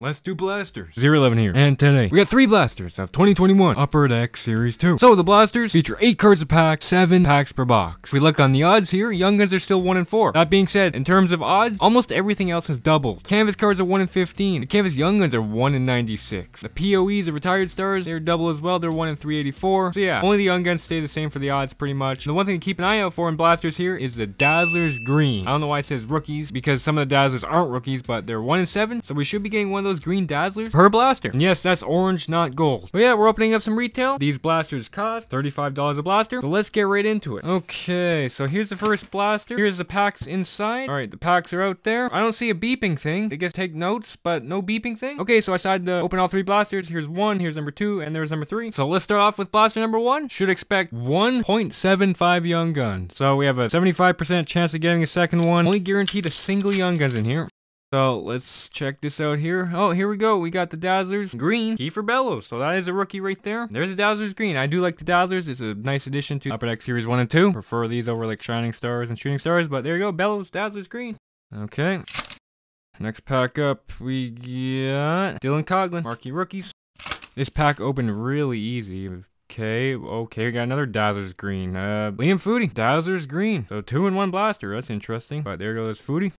Let's do blasters. 011 here. And today, we got three blasters of 2021 Upper Deck Series 2. So the blasters feature 8 cards a pack, 7 packs per box. If we look on the odds here, Young Guns are still 1 in 4. That being said, in terms of odds, almost everything else has doubled. Canvas cards are 1 in 15. The Canvas Young Guns are 1 in 96. The PoEs, the Retired Stars, they're double as well. They're 1 in 384. So yeah, only the Young Guns stay the same for the odds pretty much. The one thing to keep an eye out for in blasters here is the Dazzlers Green. I don't know why it says rookies, because some of the Dazzlers aren't rookies, but they're 1 in 7. So we should be getting one of those green Dazzlers per blaster. And yes, that's orange, not gold. But yeah, we're opening up some retail. These blasters cost $35 a blaster. So let's get right into it. Okay, so here's the first blaster. Here's the packs inside. All right, the packs are out there. I don't see a beeping thing. I guess take notes, but no beeping thing. Okay, so I decided to open all three blasters. Here's one, here's number two, and there's number three. So let's start off with blaster number one. Should expect 1.75 young guns. So we have a 75% chance of getting a second one. Only guaranteed a single young guns in here. So let's check this out here. Oh, here we go. We got the Dazzlers green. Kiefer Bellows. So that is a rookie right there. There's the Dazzlers green. I do like the Dazzlers. It's a nice addition to Upper Deck Series 1 and 2. Prefer these over like Shining Stars and Shooting Stars. But there you go. Bellows, Dazzlers green. Okay. Next pack up, we got Dylan Coghlan, Marquee Rookies. This pack opened really easy. Okay, okay, we got another Dazzlers green. Uh, Liam Foudy, Dazzlers green. So two in one blaster. That's interesting. But there goes Foudy.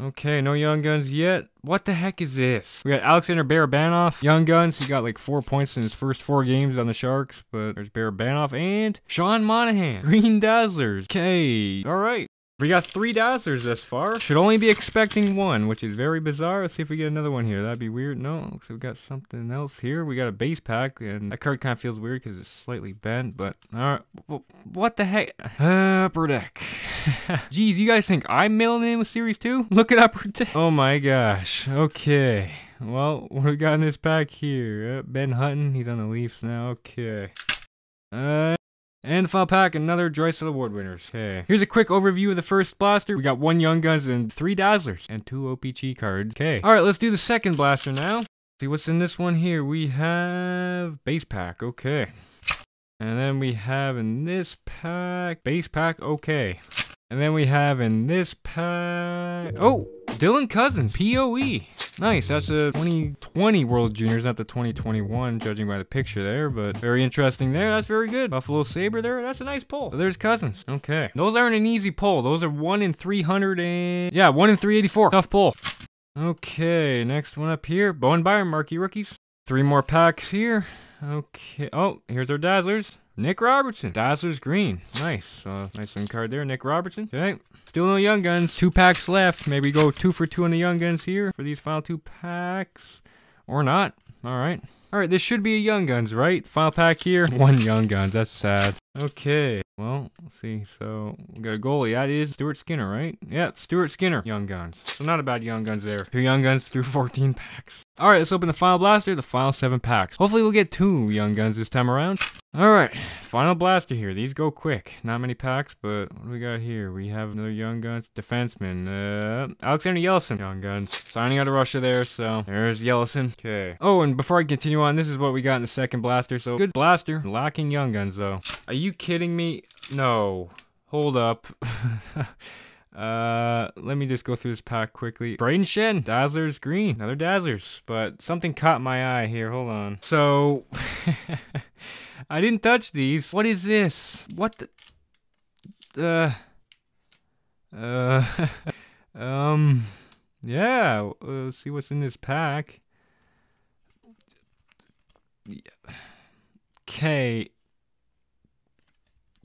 Okay, no Young Guns yet. What the heck is this? We got Alexander Barabanov, Young Guns. He got like four points in his first four games on the Sharks, but there's Barabanov and Sean Monahan, Green Dazzlers. Okay, all right. We got three Dazzlers thus far. Should only be expecting one, which is very bizarre. Let's see if we get another one here. That'd be weird. No, looks like we got something else here. We got a base pack, and that card kind of feels weird because it's slightly bent, but alright. What the heck? Uh, upper deck. Jeez, you guys think I'm mailing in with Series 2? Look at Upper Deck. Oh my gosh. Okay. Well, what we got in this pack here? Uh, ben Hutton, he's on the Leafs now. Okay. Uh, and final pack, another Draisaitl Award winners. Okay. Here's a quick overview of the first blaster. We got one Young Guns and three Dazzlers and two OPC cards. Okay. All right, let's do the second blaster now. See what's in this one here. We have base pack. Okay. And then we have in this pack, base pack. Okay. And then we have in this pack, oh, Dylan Cozens, PoE. Nice, that's a 2020 World Juniors, not the 2021, judging by the picture there, but very interesting there. That's very good. Buffalo Sabre there, that's a nice pull. There's Cozens. Okay. Those aren't an easy pull. Those are 1 in 300 and... Yeah, 1 in 384. Tough pull. Okay, next one up here. Bowen Byram, Marquee Rookies. Three more packs here. Okay. Oh, here's our Dazzlers. Nick Robertson. Dazzlers green. Nice. Uh, nice looking card there. Nick Robertson. Okay. Still no Young Guns. Two packs left. Maybe go two for two on the Young Guns here for these final two packs. Or not. All right. All right, this should be a Young Guns, right? Final pack here. One Young Guns. That's sad. Okay. Well, let's see. So, we got a goalie. That is Stuart Skinner, right? Yep, Stuart Skinner. Young Guns. So, not a bad Young Guns there. Two Young Guns through 14 packs. All right, let's open the final blaster, the final seven packs. Hopefully, we'll get two Young Guns this time around. All right, final blaster here. These go quick. Not many packs, but what do we got here? We have another Young Guns defenseman. Uh, Alexander Yeltsin. Young Guns. Signing out of Russia there, so there's Yeltsin. Okay. Oh, and before I continue on, this is what we got in the second blaster. So, good blaster. Lacking Young Guns, though. Are you kidding me? No. Hold up. Uh, let me just go through this pack quickly. Brayden Schenn, Dazzlers green, another Dazzlers, but something caught my eye here. Hold on. So, I didn't touch these. What is this? What the? Uh, uh, um, yeah. Let's see what's in this pack. Okay.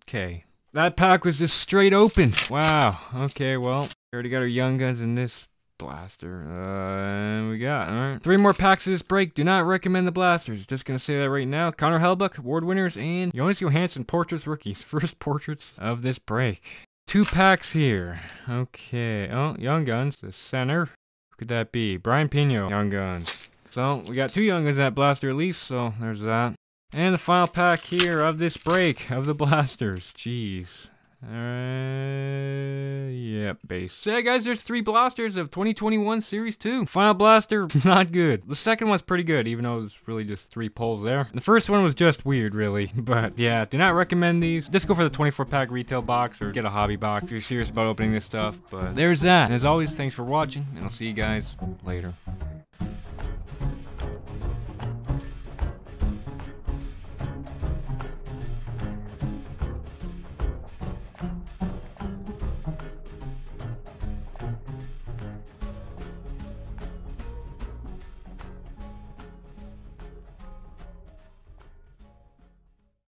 Okay. That pack was just straight open. Wow. Okay, well, we already got our young guns in this blaster. Uh, and we got, alright. Three more packs of this break. Do not recommend the blasters. Just gonna say that right now. Connor Hellebuyck, award winners, and Jonas Johansson, portraits rookies. First portraits of this break. Two packs here. Okay. Oh, Young Guns. The center. Who could that be? Brian Pinho. Young Guns. So, we got two Young Guns in that blaster at least, so there's that. And the final pack here of this break of the blasters. Jeez. Uh, yep, base. So yeah, guys, there's three blasters of 2021 Series 2. Final blaster, not good. The second one's pretty good, even though it was really just three pulls there. The first one was just weird, really. But yeah, do not recommend these. Just go for the 24 pack retail box or get a hobby box if you're serious about opening this stuff. But there's that. And as always, thanks for watching, and I'll see you guys later.